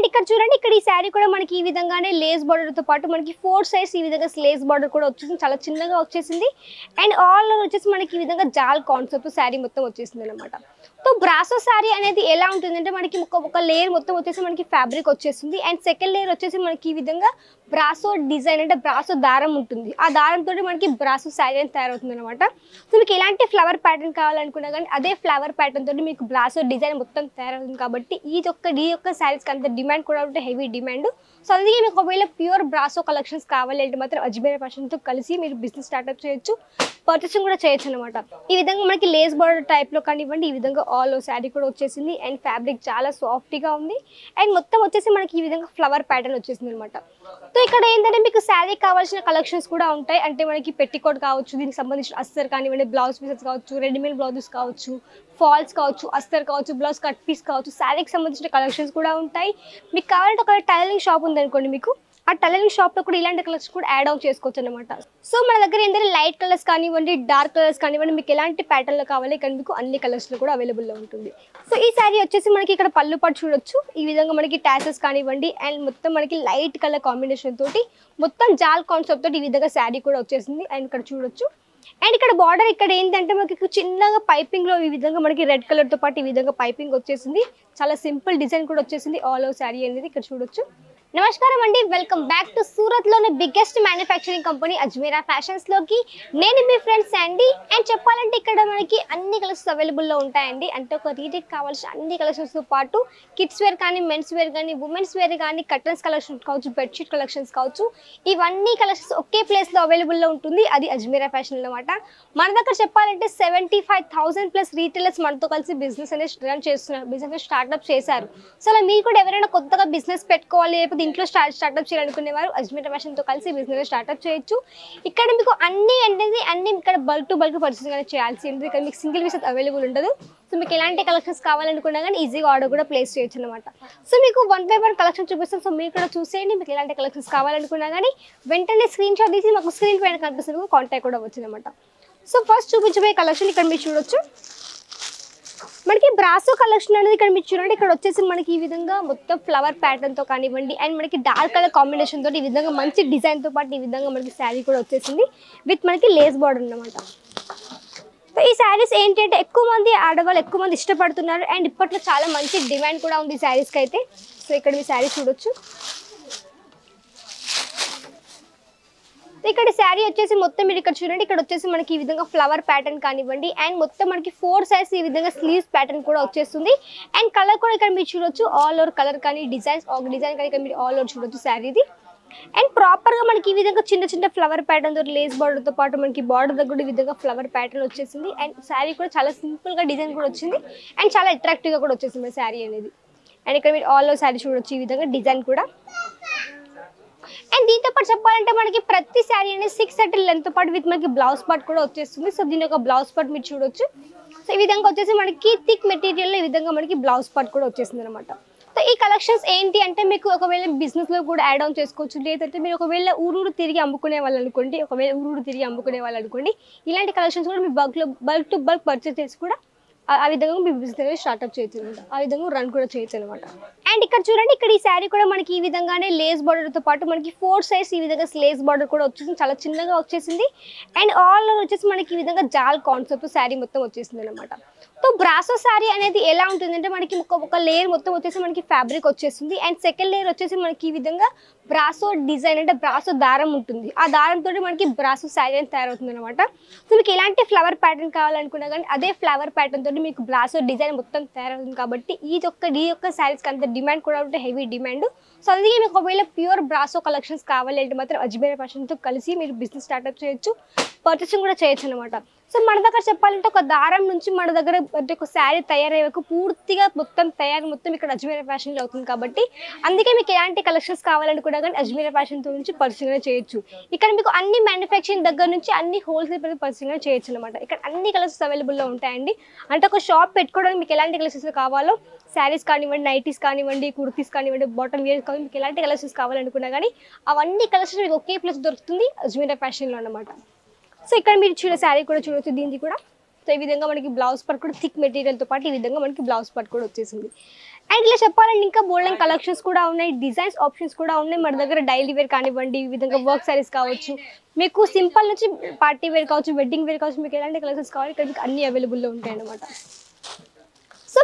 And ఇక్కడ చూడండి ఇక్కడ ఈ శారీ కూడా మనకి ఈ విధంగానే లేస్ బార్డర్తో పాటు మనకి ఫోర్ సైజ్ ఈ విధంగా లేస్ బార్డర్ కూడా వచ్చేసింది. చాలా చిన్నగా వచ్చేసింది. అండ్ ఆల్ వచ్చేసి మనకి ఈ విధంగా జాల్ కాన్సెప్ట్ శారీ మొత్తం వచ్చేసింది అనమాట సో బ్రాసో శారీ అనేది ఎలా ఉంటుందంటే మనకి ఒక ఒక లేయర్ మొత్తం వచ్చేసి మనకి ఫ్యాబ్రిక్ వచ్చేస్తుంది. అండ్ సెకండ్ లేయర్ వచ్చేసి మనకి ఈ విధంగా బ్రాసో డిజైన్ అంటే బ్రాసో దారం ఉంటుంది. ఆ దారంతో మనకి బ్రాసో శారీ అని తయారవుతుంది అనమాట సో మీకు ఎలాంటి ఫ్లవర్ ప్యాటర్న్ కావాలనుకున్నా కానీ అదే ఫ్లవర్ ప్యాటర్న్ తోటి మీకు బ్రాసో డిజైన్ మొత్తం తయారవుతుంది కాబట్టి ఈ యొక్క ఈ యొక్క శారీస్కి అంత డిమాండ్ కూడా ఉంటే హెవీ డిమాండ్ సో అందుకే మీకు ఒకవేళ ప్యూర్ బ్రాసో కలెక్షన్స్ కావాలి అంటే మాత్రం అజ్మీర్ ఫ్యాషన్తో కలిసి మీరు బిజినెస్ స్టార్ట్అప్ చేయొచ్చు. పర్చేసింగ్ కూడా చేయొచ్చు అనమాట ఈ విధంగా మనకి లేస్ బార్డర్ టైప్లో కానివ్వండి ఈ విధంగా ఆల్ శారీ కూడా వచ్చేసింది. అండ్ ఫ్యాబ్రిక్ చాలా సాఫ్ట్గా ఉంది. అండ్ మొత్తం వచ్చేసి మనకి ఈ విధంగా ఫ్లవర్ ప్యాటర్న్ వచ్చేసింది అనమాట సో ఇక్కడ ఏంటంటే మీకు శారీ కావాల్సిన కలెక్షన్స్ కూడా ఉంటాయి. అంటే మనకి పెట్టికోట్ కావచ్చు దీనికి సంబంధించిన అస్తర్ కానివ్వండి బ్లౌజ్ పీసెస్ కావచ్చు రెడీమేడ్ బ్లౌజెస్ కావచ్చు ఫాల్స్ కావచ్చు అస్తర్ కావచ్చు బ్లౌజ్ కట్ పీస్ కావచ్చు శారీకి సంబంధించిన కలెక్షన్స్ కూడా ఉంటాయి. మీకు కావాలంటే ఒక టైలరింగ్ షాప్ ఉందనుకోండి మీకు ఆ టైలరింగ్ షాప్లో కూడా ఇలాంటి కలర్స్ కూడా యాడ్ అవుట్ చేసుకోవచ్చు అనమాట సో మన దగ్గర ఏంటంటే లైట్ కలర్స్ కానివ్వండి డార్క్ కలర్స్ కానివ్వండి మీకు ఎలాంటి ప్యాటర్న్లో కావాలి ఇక్కడ మీకు అన్ని కలర్స్లో కూడా అవైలబుల్లో ఉంటుంది. సో ఈ శారీ వచ్చేసి మనకి ఇక్కడ పళ్ళు పాటు చూడొచ్చు. ఈ విధంగా మనకి టాసెస్ కానివ్వండి అండ్ మొత్తం మనకి లైట్ కలర్ కాంబినేషన్ తోటి మొత్తం జాల్ కాన్సెప్ట్ తోటి ఈ విధంగా శారీ కూడా వచ్చేసింది. అండ్ ఇక్కడ చూడొచ్చు. అండ్ ఇక్కడ బార్డర్ ఇక్కడ ఏంటంటే మనకి ఇక్కడ చిన్నగా పైపింగ్లో ఈ విధంగా మనకి రెడ్ కలర్తో పాటు ఈ విధంగా పైపింగ్ వచ్చేసింది. చాలా సింపుల్ డిజైన్ కూడా వచ్చేసింది. ఆల్ ఓవర్ శారీ అనేది ఇక్కడ చూడొచ్చు. నమస్కారం అండి. వెల్కమ్ బ్యాక్ టు సూరత్లోని బిగ్గెస్ట్ మ్యానుఫ్యాక్చరింగ్ కంపెనీ అజ్మీరా ఫ్యాషన్స్లోకి. నేను మీ ఫ్రెండ్స్ అండి అండ్ చెప్పాలంటే ఇక్కడ మనకి అన్ని కలెక్షన్స్ అవైలబుల్లో ఉంటాయండి. అంటే ఒక రీటెక్ కావాల్సిన అన్ని కలెక్షన్స్తో పాటు కిడ్స్ వేర్ కానీ మెన్స్ వేర్ కానీ ఉమెన్స్ వేర్ కానీ కర్టన్స్ కలెక్షన్స్ కావచ్చు బెడ్షీట్ కలెక్షన్స్ కావచ్చు ఇవన్నీ కలెక్షన్స్ ఒకే ప్లేస్లో ఉంటుంది. అది అజ్మీరా ఫ్యాషన్ అన్నమాట. మన దగ్గర చెప్పాలంటే seventy five thousand plus retailers మనతో కలిసి బిజినెస్ అనేది రన్ చేస్తున్నారు బిజినెస్ స్టార్ట్అప్ చేశారు. సో అలా మీరు కూడా ఎవరైనా కొత్తగా బిజినెస్ పెట్టుకోవాలి లేకపోతే ఇంట్లో స్టార్ట్ స్టార్ట్అప్ చేయాలనుకునే వారు అజ్మీర్ ఫ్యాషన్తో కలిసి బిజినెస్ స్టార్ట్అప్ చేయొచ్చు. ఇక్కడ మీకు అన్ని అనేది అన్ని ఇక్కడ బల్క్ టు బల్క్ పర్చేసింగ్ అనేది చేయాల్సి ఉంటుంది. ఇక్కడ మీకు సింగిల్ పీస్ అవైలబుల్ ఉండదు. సో మీకు ఎలాంటి కలెక్షన్స్ కావాలనుకున్నా కానీ ఈజీగా ఆర్డర్ కూడా ప్లేస్ చేయొచ్చు అనమాట సో మీకు వన్ బై వన్ కలెక్షన్ చూపిస్తాం. సో మీరు కూడా చూసేయండి. మీకు ఎలాంటి కలెక్షన్స్ కావాలనుకున్నా కానీ వెంటనే స్క్రీన్ షాట్ తీసి మాకు స్క్రీన్ పైన కనిపిస్తుంది కాంటాక్ట్ కూడా వచ్చిందనమాట అనమాట సో ఫస్ట్ చూపించబోయే కలెక్షన్ ఇక్కడ మీరు చూడొచ్చు. మనకి బ్రాసో కలెక్షన్ అనేది ఇక్కడ మీరు చూడండి ఇక్కడ వచ్చేసి మనకి ఈ విధంగా మొత్తం ఫ్లవర్ ప్యాటర్న్తో కానివ్వండి అండ్ మనకి డార్క్ కలర్ కాంబినేషన్ తోటి ఈ విధంగా మంచి డిజైన్తో పాటు ఈ విధంగా మనకి శారీ కూడా వచ్చేసింది విత్ మనకి లేస్ బార్డర్ అన్నమాట. సో ఈ శారీస్ ఏంటంటే ఎక్కువ మంది ఆడవాళ్ళు ఎక్కువ మంది ఇష్టపడుతున్నారు అండ్ ఇప్పట్లో చాలా మంచి డిమాండ్ కూడా ఉంది ఈ శారీస్కి అయితే. సో ఇక్కడ మీ శారీ చూడొచ్చు. ఇక్కడ శారీ వచ్చేసి మొత్తం మీరు ఇక్కడ చూడండి ఇక్కడ వచ్చేసి మనకి ఈ విధంగా ఫ్లవర్ ప్యాటర్న్ కానివ్వండి అండ్ మొత్తం మనకి ఫోర్ సైజ్ ఈ విధంగా స్లీవ్స్ ప్యాటర్న్ కూడా వచ్చేస్తుంది. అండ్ కలర్ కూడా ఇక్కడ మీరు చూడొచ్చు ఆల్ ఓవర్ కలర్ కానీ డిజైన్స్ ఒక డిజైన్ కానీ ఇక్కడ మీరు ఆల్ ఓవర్ చూడొచ్చు శారీది. అండ్ ప్రాపర్గా మనకి ఈ విధంగా చిన్న చిన్న ఫ్లవర్ ప్యాటర్న్ తోటి లేస్ బార్డర్తో పాటు మనకి బార్డర్ దగ్గర కూడా ఈ విధంగా ఫ్లవర్ ప్యాటర్న్ వచ్చేసింది. అండ్ శారీ కూడా చాలా సింపుల్గా డిజైన్ కూడా వచ్చింది. అండ్ చాలా అట్రాక్టివ్గా కూడా వచ్చేసింది శారీ అనేది. అండ్ ఇక్కడ మీరు ఆల్ ఓవర్ శారీ చూడొచ్చు ఈ విధంగా డిజైన్ కూడా. అండ్ దీంతో పాటు చెప్పాలంటే మనకి ప్రతి శారీ అనేది సిక్స్ సెటిల్ లెంత్ పాటు విత్ మనకి బ్లౌజ్ పార్ట్ కూడా వచ్చేస్తుంది. సో దీని యొక్క బ్లౌజ్ పార్ట్ మీరు చూడొచ్చు. సో ఈ విధంగా వచ్చేసి మనకి థిక్ మెటీరియల్ ఈ విధంగా మనకి బ్లౌజ్ పార్ట్ కూడా వచ్చేసింది అనమాట సో ఈ కలెక్షన్స్ ఏంటి అంటే మీకు ఒకవేళ బిజినెస్లో కూడా యాడ్ ఆన్ చేసుకోవచ్చు. లేదంటే మీరు ఒకవేళ ఊరూరు తిరిగి అమ్ముకునే వాళ్ళు అనుకోండి ఒకవేళ ఊరూరు తిరిగి అమ్ముకునే వాళ్ళు అనుకోండి ఇలాంటి కలెక్షన్స్ కూడా మీ బల్క్లో బల్క్ టు బల్క్ పర్చేస్ చేసి కూడా ఆ ఆ విధంగా మీ బిజినెస్ స్టార్ట్అప్ చేయొచ్చు అనమాట ఆ విధంగా రన్ కూడా చేయొచ్చు అనమాట అండ్ ఇక్కడ చూడండి ఇక్కడ ఈ శారీ కూడా మనకి ఈ విధంగానే లేస్ బార్డర్తో పాటు మనకి ఫోర్ సైజ్ ఈ విధంగా లేస్ బార్డర్ కూడా వచ్చేసింది. చాలా చిన్నగా వచ్చేసింది. అండ్ ఆల్ వచ్చేసి మనకి ఈ విధంగా జాల్ కాన్సెప్ట్ శారీ మొత్తం వచ్చేసింది అనమాట సో బ్రాసో శారీ అనేది ఎలా ఉంటుందంటే మనకి ఒక ఒక లేయర్ మొత్తం వచ్చేసి మనకి ఫ్యాబ్రిక్ వచ్చేస్తుంది. అండ్ సెకండ్ లేయర్ వచ్చేసి మనకి ఈ విధంగా బ్రాసో డిజైన్ అంటే బ్రాసో దారం ఉంటుంది. ఆ దారంతో మనకి బ్రాసో శారీ అనేది తయారవుతుంది అనమాట సో మీకు ఎలాంటి ఫ్లవర్ ప్యాటర్న్ కావాలనుకున్నా కానీ అదే ఫ్లవర్ ప్యాటర్న్ తోటి మీకు బ్రాసో డిజైన్ మొత్తం తయారవుతుంది కాబట్టి ఈ యొక్క ఈ యొక్క శారీస్కి అంత డిమాండ్ కూడా ఉంటే హెవీ డిమాండ్ సో అందుకే మీకు ఒకవేళ ప్యూర్ బ్రాసో కలెక్షన్స్ కావాలి అంటే మాత్రం అజ్మీర్ ఫ్యాషన్తో కలిసి మీరు బిజినెస్ స్టార్ట్అప్ చేయొచ్చు. పర్చేసింగ్ కూడా చేయొచ్చు అనమాట సో మన దగ్గర చెప్పాలంటే ఒక దారం నుంచి మన దగ్గర అంటే ఒక శారీ తయారయ్యేకు పూర్తిగా మొత్తం తయారు మొత్తం ఇక్కడ అజ్మీర్ ఫ్యాషన్లో అవుతుంది కాబట్టి అందుకే మీకు ఎలాంటి కలెక్షన్స్ కావాలనుకున్నా కానీ అజ్మీర ఫ్యాషన్తో నుంచి పర్చేసింగ్ చేయొచ్చు. ఇక్కడ మీకు అన్ని మ్యానుఫ్యాక్చరింగ్ దగ్గర నుంచి అన్ని హోల్సేల్ పర్చేసింగ్ చేయొచ్చు అనమాట ఇక్కడ అన్ని కలర్స్ అవైలబుల్లో ఉంటాయండి. అంటే ఒక షాప్ పెట్టుకోవడానికి మీకు ఎలాంటి కలెక్షన్స్ కావాలో శారీస్ కానివ్వండి నైటీస్ కానివ్వండి కుర్తీస్ కానివ్వండి బాటమ్ వేర్స్ కానివ్వండి మీకు ఎలాంటి కలెక్షన్స్ కావాలనుకున్నా కానీ అవన్నీ కలెక్షన్స్ మీకు ఒకే ప్లేస్ దొరుకుతుంది అజ్మీర ఫ్యాషన్లో అనమాట సో ఇక్కడ మీరు చూడ శారీ కూడా చూడొచ్చు దీనికి కూడా. సో ఈ విధంగా మనకి బ్లౌజ్ పార్ట్ కూడా థిక్ మెటీరియల్తో పాటు ఈ విధంగా మనకి బ్లౌజ్ పార్ట్ కూడా వచ్చేసింది. అండ్ ఇలా చెప్పాలంటే ఇంకా బోల్డెన్ కలెక్షన్స్ కూడా ఉన్నాయి డిజైన్స్ ఆప్షన్స్ కూడా ఉన్నాయి. మన దగ్గర డైలీ వేర్ కానివ్వండి ఈ విధంగా వర్క్ సారీస్ కావచ్చు మీకు సింపుల్ నుంచి పార్టీ వేర్ కావచ్చు వెడ్డింగ్ వేర్ కావచ్చు మీకు ఎలాంటి కలెక్షన్స్ కావాలి ఇక్కడ మీకు అన్ని అవైలబుల్లో ఉంటాయి అన్నమాట సో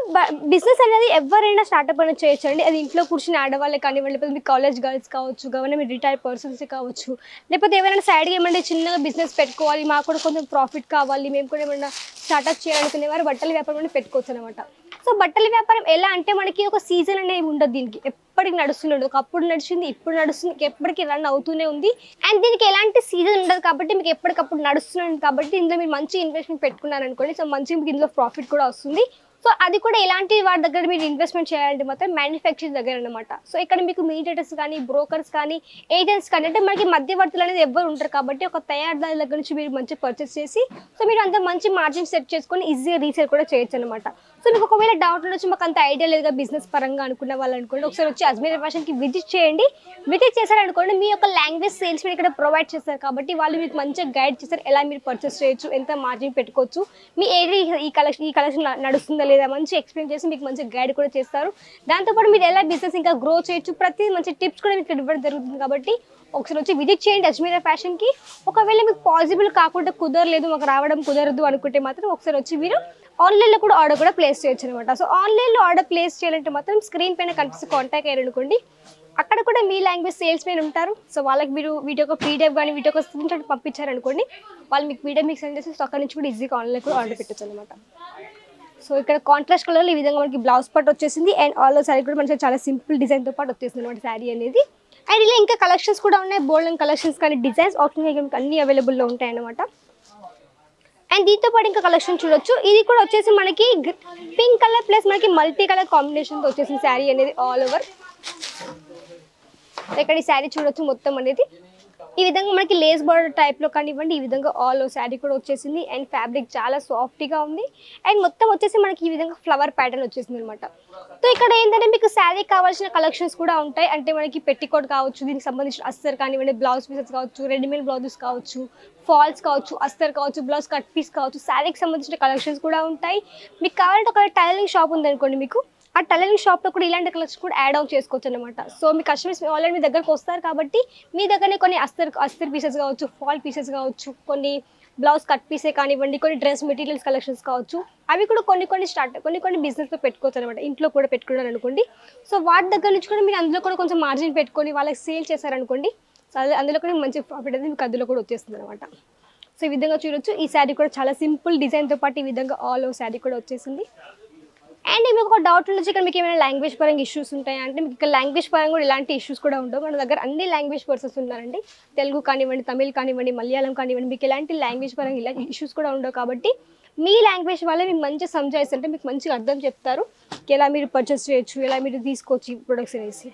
బిజినెస్ అనేది ఎవరైనా స్టార్ట్అప్ అనేది చేయొచ్చండి. అది ఇంట్లో కూర్చుని ఆడవాళ్ళే కానివ్వండి లేకపోతే మీ కాలేజ్ గర్ల్స్ కావచ్చు గవర్నమెంట్ రిటైర్డ్ పర్సన్స్ కావచ్చు. లేకపోతే ఎవరైనా సైడ్గా ఏమంటే చిన్నగా బిజినెస్ పెట్టుకోవాలి మాకు కూడా కొంచెం ప్రాఫిట్ కావాలి మేము కూడా ఏమైనా స్టార్ట్అప్ చేయాలనుకునే వారు బట్టల వ్యాపారం అనేది పెట్టుకోవచ్చు అనమాట సో బట్టల వ్యాపారం ఎలా అంటే మనకి ఒక సీజన్ అనేది ఉండదు దీనికి. ఎప్పటికి నడుస్తుండదు ఒకప్పుడు నడిచింది ఇప్పుడు నడుస్తుంది ఎప్పటికీ రన్ అవుతూనే ఉంది. అండ్ దీనికి ఎలాంటి సీజన్ ఉండదు కాబట్టి మీకు ఎప్పటికప్పుడు నడుస్తున్నాను కాబట్టి ఇందులో మీరు మంచి ఇన్వెస్ట్మెంట్ పెట్టుకున్నారనుకోండి సో మంచి మీకు ఇందులో ప్రాఫిట్ కూడా వస్తుంది. సో అది కూడా ఎలాంటి వాటి దగ్గర మీరు ఇన్వెస్ట్మెంట్ చేయాలంటే మాత్రం మ్యానుఫ్యాక్చరింగ్ దగ్గర అనమాట సో ఇక్కడ మీకు మీడియేటర్స్ కానీ బ్రోకర్స్ కానీ ఏజెంట్స్ కానీ అంటే మనకి మధ్యవర్తులు అనేది ఎవరు ఉంటారు కాబట్టి ఒక తయారీదారు దగ్గర నుంచి మీరు మంచి పర్చేస్ చేసి సో మీరు అంత మంచి మార్జిన్ సెట్ చేసుకొని ఈజీగా రీసేల్ కూడా చేయొచ్చు అనమాట సో మీకు ఒకవేళ డౌట్ ఉండొచ్చు మాకు అంత ఐడియా లేదుగా బిజినెస్ పరంగా అనుకున్న వాళ్ళు అనుకోండి ఒకసారి వచ్చి అజ్మీర్ ఫ్యాషన్కి విజిట్ చేయండి. విజిట్ చేశారనుకోండి మీ యొక్క లాంగ్వేజ్ సేల్స్ మీరు ఇక్కడ ప్రొవైడ్ చేస్తారు. కాబట్టి వాళ్ళు మీకు మంచిగా గైడ్ చేస్తారు ఎలా మీరు పర్చేస్ చేయొచ్చు ఎంత మార్జిన్ పెట్టుకోవచ్చు. మీ ఏరియా ఈ కలెక్షన్ ఈ కలెక్షన్ నడుస్తుందా లేదా మంచి ఎక్స్ప్లెయిన్ చేసి మీకు మంచి గైడ్ కూడా చేస్తారు. దాంతోపాటు మీరు ఎలా బిజినెస్ ఇంకా గ్రో చేయొచ్చు ప్రతి మంచి టిప్స్ కూడా మీకు ఇవ్వడం జరుగుతుంది. కాబట్టి ఒకసారి వచ్చి విజిట్ చేయండి అజ్మీరా ఫ్యాషన్కి ఒకవేళ మీకు పాసిబుల్ కాకుండా కుదరలేదు మాకు రావడం కుదరదు అనుకుంటే మాత్రం ఒకసారి వచ్చి మీరు ఆన్లైన్లో కూడా ఆర్డర్ కూడా ప్లేస్ చేయొచ్చు అనమాట సో ఆన్లైన్లో ఆర్డర్ ప్లేస్ చేయాలంటే మాత్రం స్క్రీన్ పైన కనిపిస్తే కాంటాక్ట్ అయ్యారనుకోండి అక్కడ కూడా మీ లాంగ్వేజ్ సేల్స్ మెన్ ఉంటారు. సో వాళ్ళకి మీరు వీడియో ఒక పీడిఎఫ్ కానీ వీడియో ఒక స్క్రీన్ షాట్ పంపించారనుకోండి వాళ్ళు మీకు పీడిఎఫ్ మీకు సెండ్ చేసి సో అక్కడ నుంచి కూడా ఈజీగా ఆన్లైన్ కూడా ఆర్డర్ పెట్టచ్చు అనమాట సో ఇక్కడ కాంట్రాస్ట్ కలర్లో ఈ విధంగా మనకి బ్లౌజ్ పార్ట్ వచ్చేసింది. అండ్ ఆల్ శారీ కూడా మనకి చాలా సింపుల్ డిజైన్తో పాటు వచ్చేసింది అనమాట శారీ అనేది. అండ్ ఇలా ఇంకా కలెక్షన్స్ కూడా ఉన్నాయి. బోల్డెన్ కలెక్షన్స్ కానీ డిజైన్స్ ఆప్షన్ మీకు అన్ని అవైలబుల్లో ఉంటాయి అనమాట అండ్ దీంతో పాటు ఇంకా కలెక్షన్ చూడొచ్చు. ఇది కూడా వచ్చేసి మనకి పింక్ కలర్ ప్లస్ మనకి మల్టీ కలర్ కాంబినేషన్తో వచ్చేసింది శారీ అనేది ఆల్ ఓవర్ ఇక్కడ ఈ శారీ చూడొచ్చు మొత్తం అనేది. ఈ విధంగా మనకి లేస్ బార్డర్ టైప్లో కానివ్వండి ఈ విధంగా ఆల్ శారీ కూడా వచ్చేసింది. అండ్ ఫ్యాబ్రిక్ చాలా సాఫ్ట్గా ఉంది. అండ్ మొత్తం వచ్చేసి మనకి ఈ విధంగా ఫ్లవర్ ప్యాటర్న్ వచ్చేసింది అనమాట సో ఇక్కడ ఏంటంటే మీకు శారీ కావాల్సిన కలెక్షన్స్ కూడా ఉంటాయి. అంటే మనకి పెట్టికోట్ కావచ్చు దీనికి సంబంధించిన అస్తర్ కానివ్వండి బ్లౌజ్ పీసెస్ కావచ్చు రెడీమేడ్ బ్లౌజెస్ కావచ్చు ఫాల్స్ కావచ్చు అస్తర్ కావచ్చు బ్లౌజ్ కట్ పీస్ కావచ్చు శారీకి సంబంధించిన కలెక్షన్స్ కూడా ఉంటాయి. మీకు కావాలంటే ఒక టైలరింగ్ షాప్ ఉందనుకోండి మీకు ఆ టైలరింగ్ షాప్లో కూడా ఇలాంటి కలెక్షన్ కూడా యాడ్ అవుట్ చేసుకోవచ్చు అనమాట సో మీ కస్టమర్స్ ఆల్రెడీ మీ దగ్గరకు వస్తారు కాబట్టి మీ దగ్గరనే కొన్ని అస్తర్ అస్తర్ పీసెస్ కావచ్చు ఫాల్ పీసెస్ కావచ్చు కొన్ని బ్లౌజ్ కట్ పీసే కానివ్వండి కొన్ని డ్రెస్ మెటీరియల్స్ కలెక్షన్స్ కావచ్చు అవి కూడా కొన్ని కొన్ని స్టార్ట్ కొన్ని కొన్ని బిజినెస్లో పెట్టుకోవచ్చు అనమాట ఇంట్లో కూడా పెట్టుకున్నారు అనుకోండి. సో వాటి దగ్గర నుంచి కూడా మీరు అందులో కూడా కొంచెం మార్జిన్ పెట్టుకొని వాళ్ళకి సేల్ చేశారనుకోండి సో అందులో కూడా మంచి ప్రాఫిట్ అనేది మీకు అందులో కూడా వచ్చేస్తుంది అనమాట సో ఈ విధంగా చూడొచ్చు. ఈ శారీ కూడా చాలా సింపుల్ డిజైన్తో పాటు ఈ విధంగా ఆల్ ఓవర్ శారీ కూడా వచ్చేసింది. అండ్ మీకు ఒక డౌట్ ఉండొచ్చు ఇక్కడ మీకు ఏమైనా లాంగ్వేజ్ పరంగా ఇష్యూస్ ఉంటాయా? అంటే మీకు ఇక్కడ లాంగ్వేజ్ పరంగా కూడా ఇలాంటి ఇష్యూస్ కూడా ఉండవు. మన దగ్గర అన్ని లాంగ్వేజ్ పర్సన్స్ ఉన్నారండి. తెలుగు కానివ్వండి తమిళ్ కానివ్వండి మలయాళం కానివ్వండి మీకు ఎలాంటి లాంగ్వేజ్ పరంగా ఇలా ఇష్యూస్ కూడా ఉండవు కాబట్టి మీ లాంగ్వేజ్ వల్ల మీకు మంచిగా సంజాయిస్ అంటే మీకు మంచిగా అర్థం చెప్తారు. ఎలా మీరు పర్చేస్ చేయొచ్చు ఎలా మీరు తీసుకోవచ్చు ఈ ప్రొడక్ట్స్ అనేసి.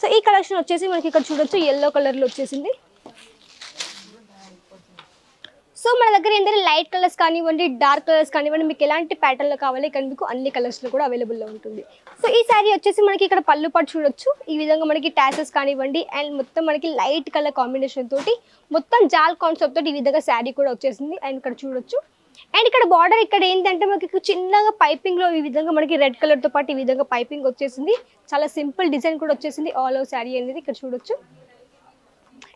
సో ఈ కలెక్షన్ వచ్చేసి మనకి ఇక్కడ చూడొచ్చు ఎల్లో కలర్లో వచ్చేసింది. సో మన దగ్గర ఏంటంటే లైట్ కలర్స్ కానివ్వండి డార్క్ కలర్స్ కానివ్వండి మీకు ఎలాంటి ప్యాటర్న్లో కావాలి ఇక్కడ మీకు అన్ని కలర్స్లో కూడా అవైలబుల్లో ఉంటుంది. సో ఈ శారీ వచ్చేసి మనకి ఇక్కడ పళ్ళు పాటు చూడొచ్చు. ఈ విధంగా మనకి టాసెస్ కానివ్వండి అండ్ మొత్తం మనకి లైట్ కలర్ కాంబినేషన్ తోటి మొత్తం జాల్ కాన్సెప్ట్ తోటి ఈ విధంగా శారీ కూడా వచ్చేసింది. అండ్ ఇక్కడ చూడొచ్చు. అండ్ ఇక్కడ బార్డర్ ఇక్కడ ఏంటంటే మనకి చిన్నగా పైపింగ్లో ఈ విధంగా మనకి రెడ్ కలర్తో పాటు ఈ విధంగా పైపింగ్ వచ్చేసింది. చాలా సింపుల్ డిజైన్ కూడా వచ్చేసింది. ఆల్ ఓవర్ శారీ అనేది ఇక్కడ చూడొచ్చు.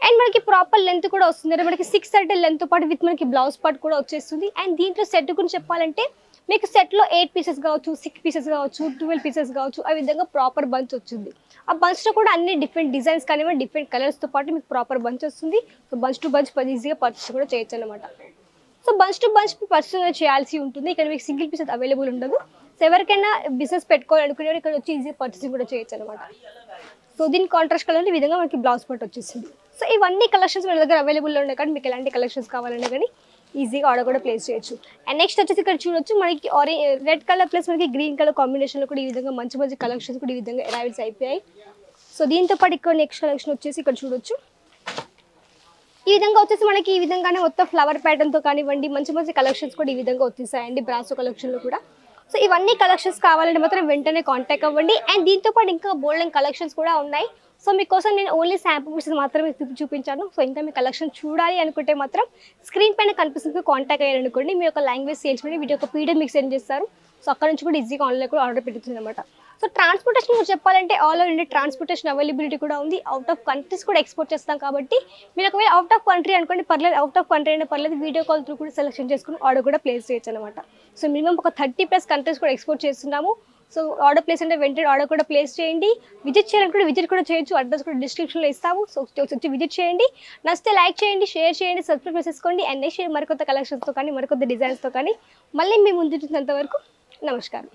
అండ్ మనకి ప్రాపర్ లెంత్ కూడా వస్తుంది. అంటే మనకి సిక్స్ థర్టీ లెంత్ పాటు విత్ మనకి బ్లౌజ్ పార్ట్ కూడా వచ్చేస్తుంది. అండ్ దీంట్లో సెట్ గురించి చెప్పాలంటే మీకు సెట్లో ఎయిట్ పీసెస్ కావచ్చు సిక్స్ పీసెస్ కావచ్చు ట్వెల్వ్ పీసెస్ కావచ్చు ఆ విధంగా ప్రాపర్ బంచ్ వచ్చింది ఆ బంచ్లో కూడా అన్ని డిఫరెంట్ డిజైన్స్ కానివ్వండి డిఫరెంట్ కలర్స్తో పాటు మీకు ప్రాపర్ బంచ్ వస్తుంది. సో బంచ్ టు బంచ్ ఈజీగా పర్చేస్ కూడా చేయొచ్చు అనమాట so bunch to bunch purchase చేయాల్సి ఉంటుంది. ఇక్కడ మీకు సింగిల్ పీసెస్ అవైలబుల్ ఉండదు. సో ఎవరికైనా బిజినెస్ పెట్టుకోవాలనుకునే ఇక్కడ వచ్చి ఈజీగా పర్చేసింగ్ కూడా చేయొచ్చు అనమాట సో దీని కాంట్రాస్ట్ కలర్ ఈ విధంగా మనకి బ్లౌజ్ పార్ట్ వచ్చేసింది. సో ఇవన్నీ కలెక్షన్స్ మన దగ్గర అవైలబుల్లో ఉన్నాయి కానీ మీకు ఎలాంటి కలెక్షన్స్ కావాలన్నా కానీ ఈజీగా ఆర్డర్ కూడా ప్లేస్ చేయొచ్చు. అండ్ నెక్స్ట్ వచ్చేసి ఇక్కడ చూడొచ్చు మనకి ఆరె రెడ్ కలర్ ప్లస్ మనకి గ్రీన్ కలర్ కాంబినేషన్లో కూడా ఈ విధంగా మంచి మంచి కలెక్షన్స్ కూడా ఈ విధంగా అరైవల్స్ అయిపోయాయి. సో దీంతో పాటు ఇక్కడ నెక్స్ట్ కలెక్షన్ వచ్చేసి ఇక్కడ చూడొచ్చు. ఈ విధంగా వచ్చేసి మనకి ఈ విధంగానే మొత్తం ఫ్లవర్ ప్యాటర్న్తో కానివ్వండి మంచి మంచి కలెక్షన్స్ కూడా ఈ విధంగా వచ్చేసాయండి బ్రాసో కలెక్షన్లో కూడా. సో ఇవన్నీ కలెక్షన్స్ కావాలంటే మాత్రం వెంటనే కాంటాక్ట్ అవ్వండి. అండ్ దీంతో పాటు ఇంకా బోల్డెన్ కలెక్షన్స్ కూడా ఉన్నాయి. సో మీకోసం నేను ఓన్లీ శాంపుల్ పీసెస్ మాత్రమే చూపించాను. సో ఇంకా మీ కలెక్షన్ చూడాలి అనుకుంటే మాత్రం స్క్రీన్ పైన కనిపిస్తుంది కాంటాక్ట్ అయ్యారనుకోండి మీ యొక్క లాంగ్వేజ్ చేయించుకుని వీటి వీడియో ఒక పీడిఎఫ్ మీకు సెండ్ చేస్తారు. సో అక్కడ నుంచి కూడా ఈజీగా ఆన్లైన్ కూడా ఆర్డర్ పెడుతుంది అనమాట సో ట్రాన్స్పోర్టేషన్ గురించి చెప్పాలంటే all over India transportation availability కూడా ఉంది. అవుట్ ఆఫ్ కంట్రీస్ కూడా ఎక్స్పోర్ట్ చేస్తాం కాబట్టి మీరు ఒకవేళ అవుట్ ఆఫ్ కంట్రీ అనుకోండి పర్లేదు. అవుట్ ఆఫ్ కంట్రీ అయినా పర్లేదు వీడియో కాల్ త్రూ కూడా సెలెక్షన్ చేసుకుని ఆర్డర్ కూడా ప్లేస్ చేయొచ్చు అనమాట సో మినిమం ఒక థర్టీ ప్లస్ కంట్రీస్ కూడా ఎక్స్పోర్ట్ చేస్తున్నాము. సో ఆర్డర్ ప్లేస్ అంటే వెంటనే ఆర్డర్ కూడా ప్లేస్ చేయండి. విజిట్ చేయాలనుకుంటే విజిట్ కూడా చేయొచ్చు. అడ్రస్ కూడా డిస్క్రిప్షన్లో ఇస్తాము. సో వచ్చి విజిట్ చేయండి. నచ్చితే లైక్ చేయండి షేర్ చేయండి సబ్స్క్రైబ్ చేసుకోండి అండ్ నెక్స్ట్ మరికొత్త కలెక్షన్స్తో కానీ మరికొత్త డిజైన్స్తో కానీ మళ్ళీ మీ ముందు వరకు నమస్కారం.